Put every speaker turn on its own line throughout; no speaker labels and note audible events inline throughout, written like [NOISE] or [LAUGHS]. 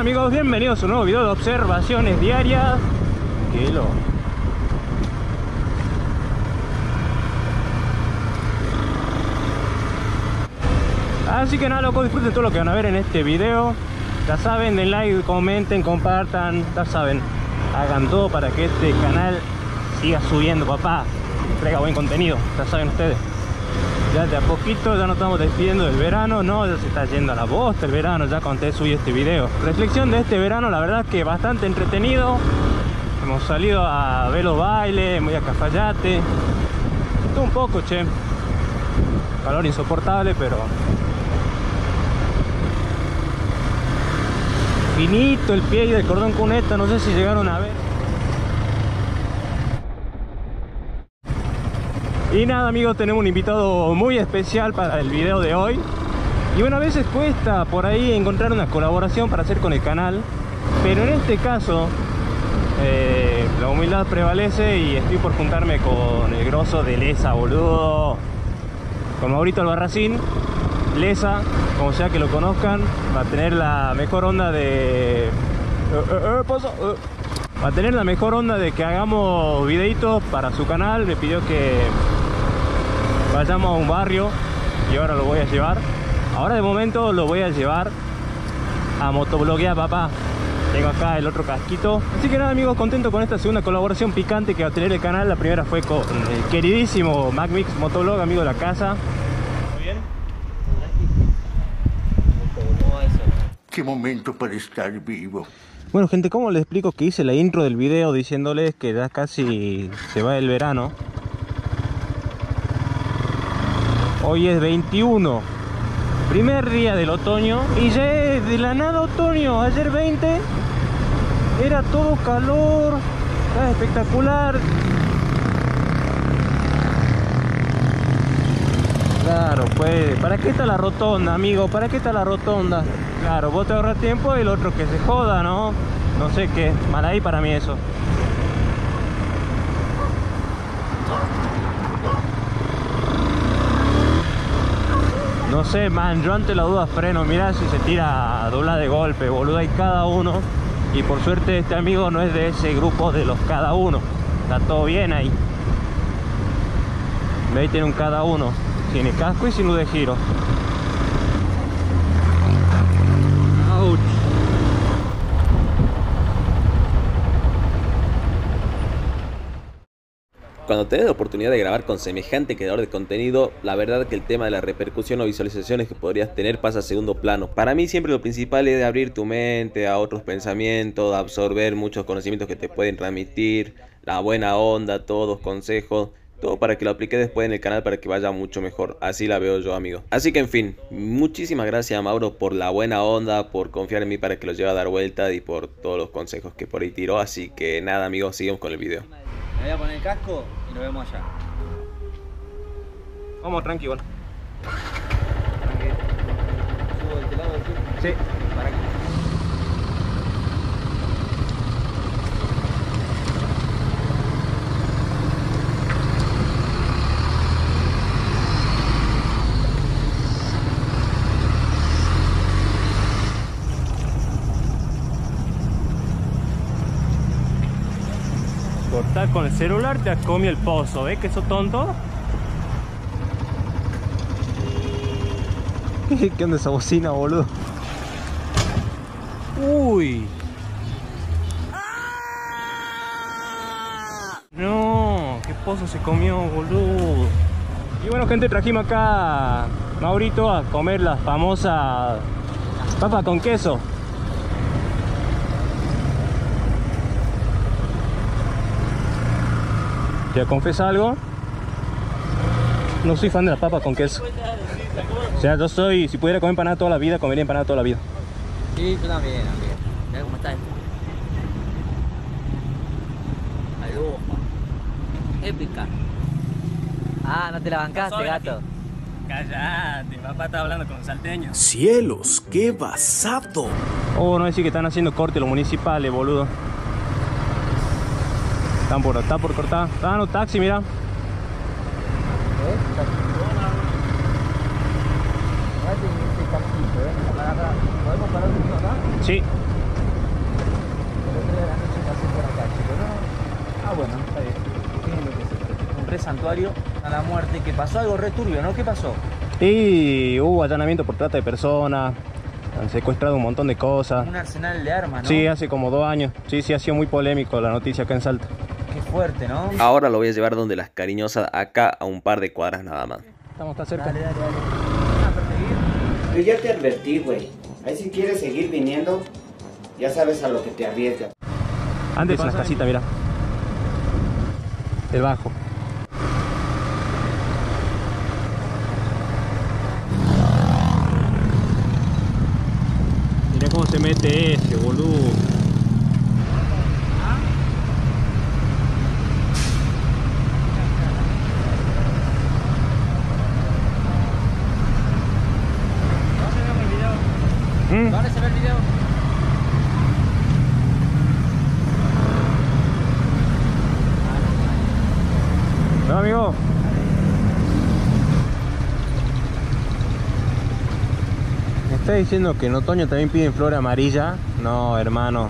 Amigos, bienvenidos a un nuevo video de observaciones diarias. Que lo... Así que nada, locos, disfruten todo lo que van a ver en este video. Ya saben, den like, comenten, compartan, ya saben, hagan todo para que este canal siga subiendo, papá. Traiga buen contenido, ya saben ustedes. Ya de a poquito ya nos estamos despidiendo del verano, no, ya se está yendo a la bosta el verano, ya conté subí este video. Reflexión de este verano, la verdad que bastante entretenido. Hemos salido a ver los bailes, muy a Cafayate. Un poco, che. Calor insoportable, pero finito el pie y del cordón cuneta, no sé si llegaron a ver. Y nada amigos, tenemos un invitado muy especial para el video de hoy. Y bueno, a veces cuesta por ahí encontrar una colaboración para hacer con el canal. Pero en este caso, eh, la humildad prevalece y estoy por juntarme con el grosso de Lesa, boludo. Con Maurito Albarracín. Lesa, como sea que lo conozcan, va a tener la mejor onda de... Eh, va a tener la mejor onda de que hagamos videitos para su canal. Me pidió que vayamos a un barrio y ahora lo voy a llevar. Ahora de momento lo voy a llevar a motobloguear, papá. Tengo acá el otro casquito. Así que nada amigos, contento con esta segunda colaboración picante que va a tener el canal. La primera fue con el queridísimo MacMix Motoblog, amigo de la casa. ¿Muy bien?
Qué momento para estar vivo.
Bueno gente, ¿cómo les explico que hice la intro del video diciéndoles que ya casi se va el verano? Hoy es 21, primer día del otoño y ya es de la nada otoño, ayer 20 era todo calor, espectacular. Claro, pues, ¿para qué está la rotonda, amigo? ¿Para qué está la rotonda? Claro, vos te ahorras tiempo y el otro que se joda, ¿no? No sé qué, mal ahí para mí eso. No sé, man, yo ante la duda freno. Mira si se tira a doblar de golpe, boludo. Hay cada uno. Y por suerte este amigo no es de ese grupo de los cada uno. Está todo bien ahí. Ve, tiene un cada uno. Tiene casco y sin luz de giro. Ouch.
Cuando tenés la oportunidad de grabar con semejante creador de contenido, la verdad que el tema de la repercusión o visualizaciones que podrías tener pasa a segundo plano. Para mí siempre lo principal es abrir tu mente a otros pensamientos, absorber muchos conocimientos que te pueden transmitir, la buena onda, todos consejos. Todo para que lo aplique después en el canal para que vaya mucho mejor. Así la veo yo, amigo. Así que, en fin, muchísimas gracias a Mauro por la buena onda, por confiar en mí para que lo lleve a dar vuelta y por todos los consejos que por ahí tiró. Así que nada, amigos, sigamos con el video.
Me voy a poner el casco y nos vemos allá.
Vamos tranqui, bueno.
Subo de este lado, ¿sí?
Sí.
Para aquí.
Cortar con el celular te has comido el pozo, ¿ves que sos tonto? [LAUGHS] ¿Qué onda esa bocina, boludo? Uy. No, qué pozo se comió, boludo. Y bueno, gente, trajimos acá a Maurito a comer las famosas papas con queso. ¿Te confesar algo? No soy fan de las papas con queso. O sea, yo soy, si pudiera comer empanada toda la vida, comería empanada toda la vida.
Sí, yo también, amigo. Mira cómo está esto. Al lujo. Épica. Ah, no te la bancaste, gato.
Cállate, papá está hablando con los salteños.
Cielos, qué basado.
Oh, no decir que están haciendo corte los municipales, boludo. Están por, está por cortar. Están dando taxi, mira.
¿Podemos parar un acá?
Sí.
¿no? Ah, bueno, está bien. Un re santuario a la muerte, que pasó algo re turbio, ¿no? ¿Qué pasó?
Y hubo allanamiento por trata de personas, han secuestrado un montón de cosas.
Un arsenal de armas, ¿no?
Sí, hace como dos años. Sí, sí, ha sido muy polémico la noticia acá en Salta.
Qué fuerte, ¿no?
Ahora lo voy a llevar donde las cariñosas, acá a un par de cuadras nada más.
Estamos tan cerca.
Dale, dale, dale. Perseguir.
Yo ya te advertí, güey. Ahí si quieres seguir viniendo, ya sabes a lo que te arriesgas.
Antes unas casitas, mira. El bajo. Mira cómo se mete ese, boludo.
¿Dónde se ve el video?
¿No, amigo? ¿Me está diciendo que en otoño también piden flor amarilla? No, hermano.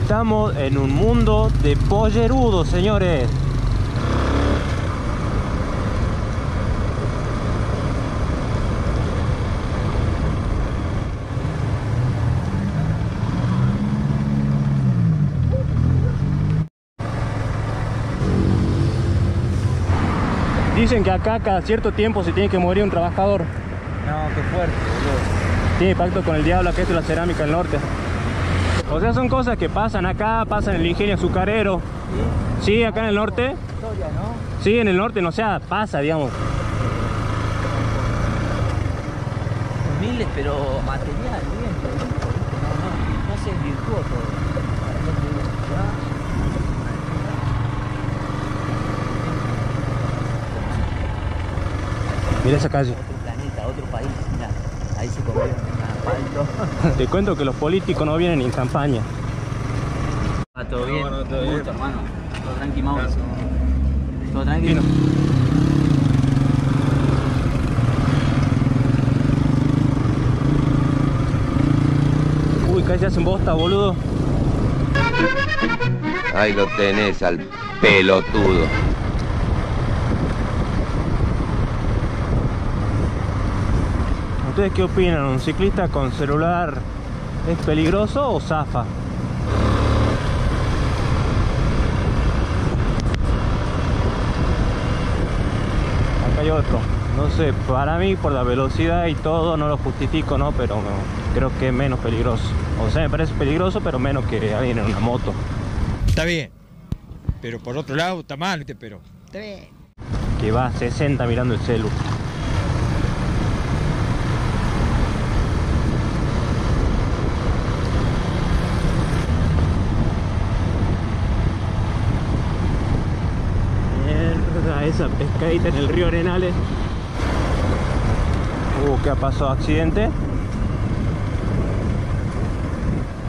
Estamos en un mundo de pollerudos, señores. Dicen que acá cada cierto tiempo se tiene que morir un trabajador.
No, qué fuerte, boludo.
Tiene pacto con el diablo, que esto es la cerámica del norte. O sea, son cosas que pasan acá, pasan en el ingenio azucarero. Sí, acá en el norte.
Historia, ¿no?
Sí, en el norte, no sea, pasa, digamos.
Humildes, pero material, bien, no, no, no se desvirtuó todo. Para que te diga, ¿ya?
Mira esa calle.
Otro planeta, otro país, mirá, ahí se comió asfalto. [LAUGHS]
Te cuento que los políticos no vienen en campaña.
Ah, todo bien. todo bien. Gusto, hermano. Todo tranqui, Mauro. Todo tranquilo.
Uy, casi hacen bosta, boludo.
Ahí lo tenés al pelotudo.
¿Ustedes qué opinan? ¿Un ciclista con celular es peligroso o zafa? Acá hay otro. No sé, para mí por la velocidad y todo no lo justifico, ¿no? Pero no, creo que es menos peligroso. O sea, me parece peligroso, pero menos que alguien en una moto.
Está bien. Pero por otro lado, está mal. Pero. Está bien.
Que va a 60 mirando el celu. Esa pescadita en el río Arenales. Uh, ¿qué ha pasado? ¿Accidente?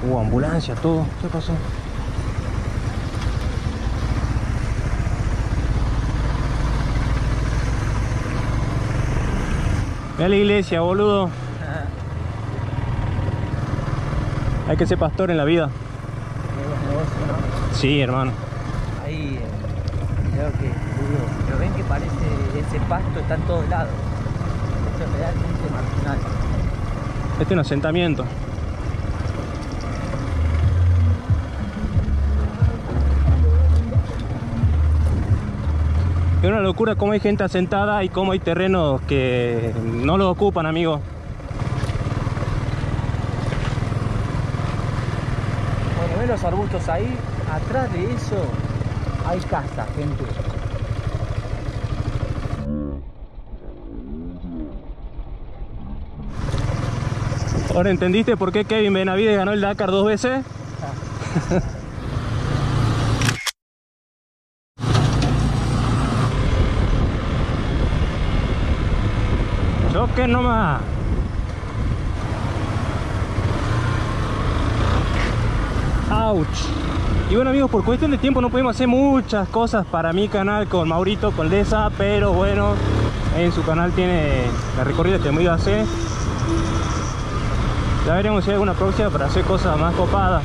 Uh, ambulancia, todo. ¿Qué pasó? Ve la iglesia, boludo. Hay que ser pastor en la vida. Sí, hermano.
Ahí, eh, creo que, boludo, pero ven que parece, ese pasto está en todos lados. Esto es realmente marginal.
Este es un asentamiento. Es una locura cómo hay gente asentada y cómo hay terrenos que no lo ocupan, amigo.
Bueno, ven los arbustos ahí, atrás de eso hay casa, gente.
Ahora entendiste por qué Kevin Benavides ganó el Dakar dos veces. [LAUGHS] Choque nomás. Ouch. Y bueno amigos, por cuestión de tiempo no pudimos hacer muchas cosas para mi canal con Maurito, con Lesa, pero bueno, en su canal tiene la recorrida que me iba a hacer. Ya veremos si hay alguna próxima para hacer cosas más copadas.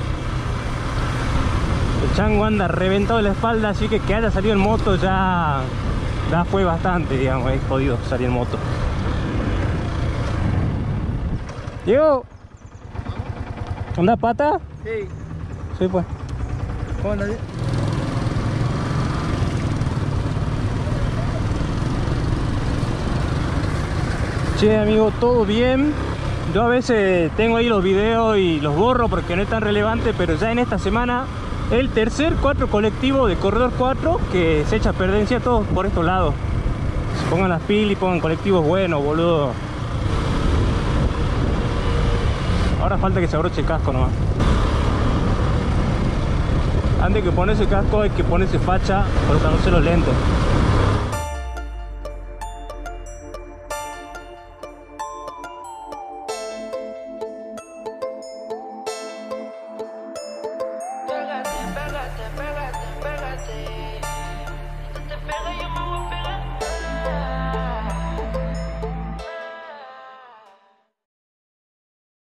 El chango anda reventado de la espalda, así que que haya salido en moto ya, ya fue bastante, digamos, es jodido salir en moto. Diego, ¿anda pata?
Sí.
Sí, pues.
¿Cómo andas?
Che, amigo, todo bien. Yo a veces tengo ahí los videos y los borro porque no es tan relevante, pero ya en esta semana el tercer 4 colectivo de Corredor 4 que se echa perdencia todos por estos lados. Pongan las pilas y pongan colectivos buenos, boludo. Ahora falta que se abroche el casco nomás. Antes que ponerse casco hay que ponerse facha colocándose los lentes.